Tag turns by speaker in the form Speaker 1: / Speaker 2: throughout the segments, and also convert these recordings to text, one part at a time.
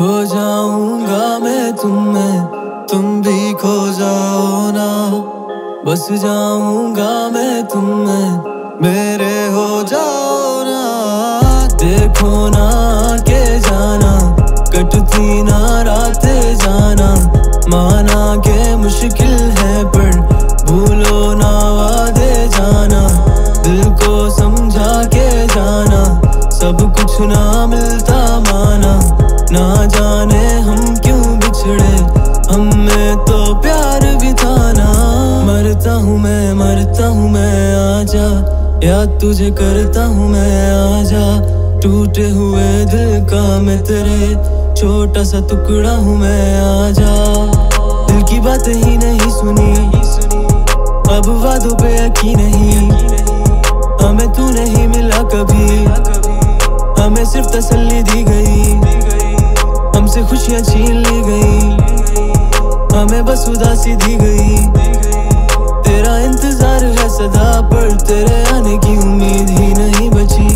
Speaker 1: हो जाऊँगा मैं तुम में तुम भी खो जाओ ना। बस जाऊँगा मैं तुम में मेरे हो जाओ ना। देखो ना के जाना, कटती ना रात जाना। माना के मुश्किल है पर भूलो ना जाने हम क्यों बिछड़े? हम तो प्यार भी था ना। मरता हूँ मैं, मरता हूँ मैं, आजा। याद तुझे करता हूँ मैं, आजा। टूटे हुए दिल का मैं तेरे, छोटा सा टुकड़ा हूँ मैं, आजा। दिल की बात ही नहीं सुनी। अब वादों पे यकीन नहीं। हमें तू नहीं मिला कभी। हमें सिर्फ़ तसल्ली दी गई। खुशियाँ छीन ली गई। हमें बस उदासी दी गई। तेरा इंतज़ार है सदा, पर तेरे आने की उम्मीद ही नहीं बची।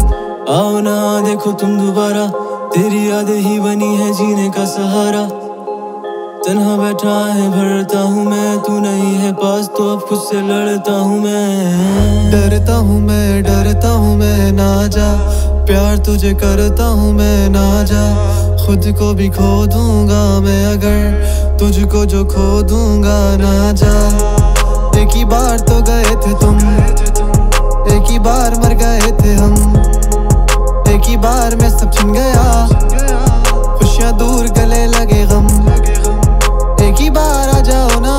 Speaker 1: आओ ना, देखो तुम दोबारा। तेरी यादें ही बनी है जीने का सहारा। तन्हा बैठा है, भरता हूँ मैं। तू नहीं है पास तो अब खुद से लड़ता हूँ मैं। डरता हूँ मैं, डरता हूँ मैं, ना जा। प्यार तुझे करता हूँ मैं, ना जा। खुद को भी खो दूँगा मैं अगर तुझको जो खो दूँगा ना जा। एक ही बार तो गए थे तुम, एक ही बार मर गए थे हम। एक ही बार में सब छिन गया, खुशियाँ दूर गले लगे गम एक ही बार आ जाओ ना,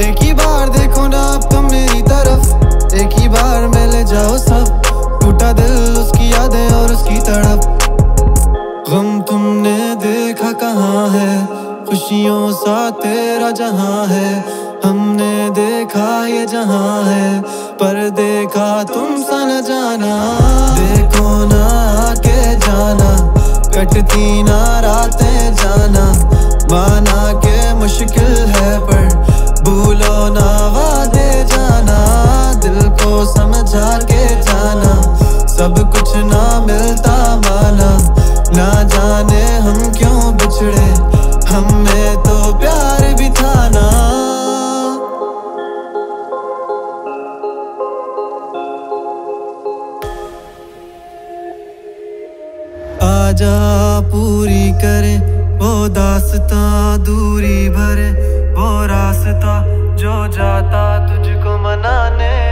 Speaker 1: एक ही बार देखो ना अब तुम मेरी तरफ़। एक ही बार में ले जाओ सब, टूटा दिल उसकी यादें और उसकी तड़प। खुशियों सा तेरा जहाँ है। हमने देखा ये जहाँ है, पर देखा तुम सा न जाना। देखो ना आके जाना, कटती ना रातें जाना। माना आजा पूरी करे वो दासता दूरी भरे वो रास्ता जो जाता तुझको मनाने।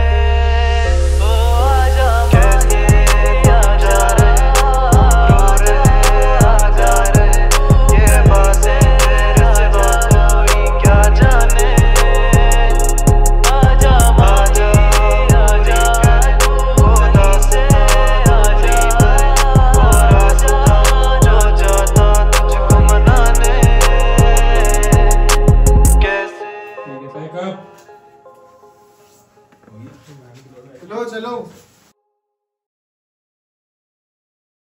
Speaker 1: चलो चलो।